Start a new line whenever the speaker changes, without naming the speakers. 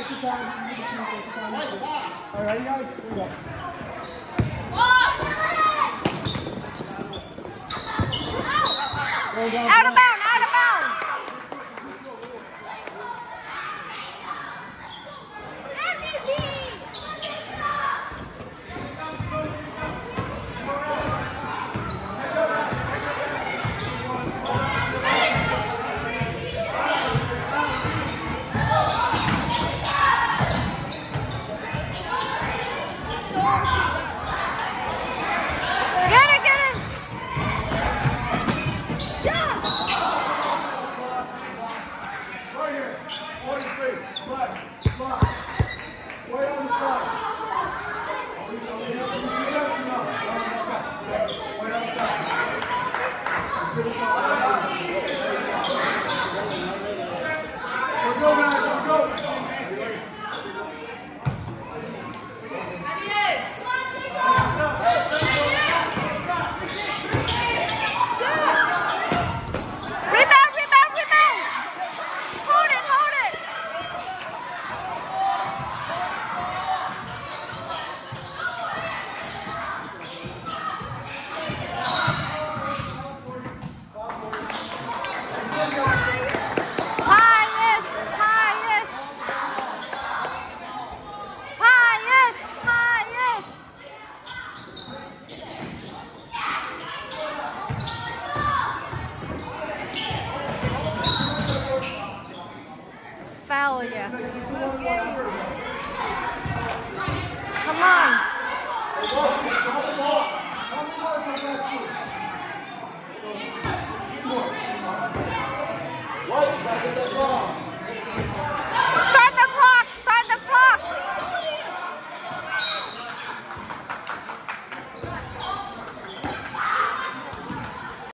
All right, you got
Out of bounds, out of bounds.
Thank you.